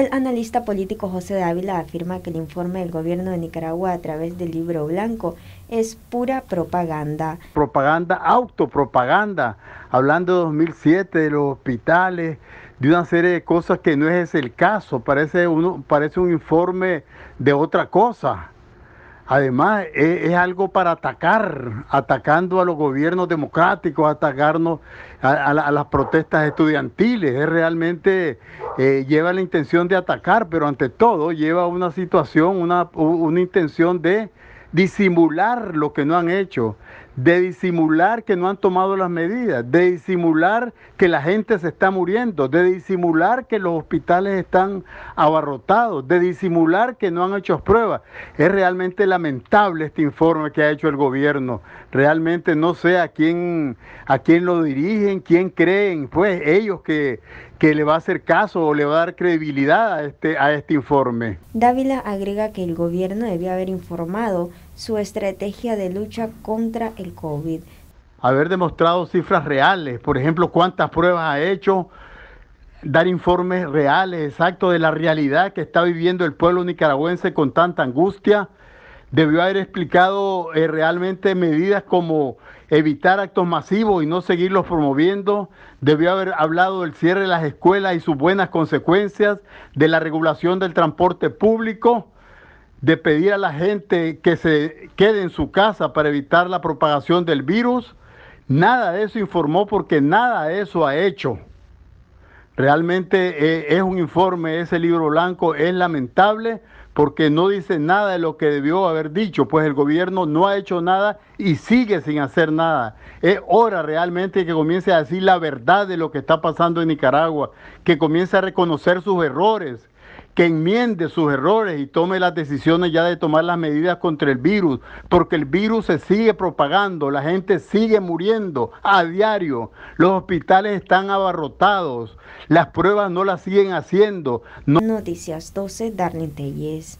El analista político José Dávila afirma que el informe del gobierno de Nicaragua a través del libro blanco es pura propaganda. Propaganda, autopropaganda, hablando de 2007, de los hospitales, de una serie de cosas que no es el caso, parece, uno, parece un informe de otra cosa. Además, es, algo para atacar, atacando a los gobiernos democráticos, atacarnos a, las protestas estudiantiles. Es realmente eh, lleva la intención de atacar, pero ante todo lleva una situación, una, una intención de disimular lo que no han hecho, de disimular que no han tomado las medidas, de disimular que la gente se está muriendo, de disimular que los hospitales están abarrotados, de disimular que no han hecho pruebas. Es realmente lamentable este informe que ha hecho el gobierno. Realmente no sé a quién, a quién lo dirigen, quién creen, pues ellos que, que le va a hacer caso o le va a dar credibilidad a este, a este informe. Dávila agrega que el gobierno debió haber informado su estrategia de lucha contra el COVID. Haber demostrado cifras reales, por ejemplo, cuántas pruebas ha hecho, dar informes reales, exactos de la realidad que está viviendo el pueblo nicaragüense con tanta angustia. Debió haber explicado eh, realmente medidas como evitar actos masivos y no seguirlos promoviendo. Debió haber hablado del cierre de las escuelas y sus buenas consecuencias, de la regulación del transporte público de pedir a la gente que se quede en su casa para evitar la propagación del virus. Nada de eso informó porque nada de eso ha hecho. Realmente eh, es un informe, ese libro blanco es lamentable porque no dice nada de lo que debió haber dicho, pues el gobierno no ha hecho nada y sigue sin hacer nada. Es hora realmente que comience a decir la verdad de lo que está pasando en Nicaragua, que comience a reconocer sus errores, que enmiende sus errores y tome las decisiones ya de tomar las medidas contra el virus, porque el virus se sigue propagando, la gente sigue muriendo a diario, los hospitales están abarrotados, las pruebas no las siguen haciendo. Noticias 12, Darlene Telles.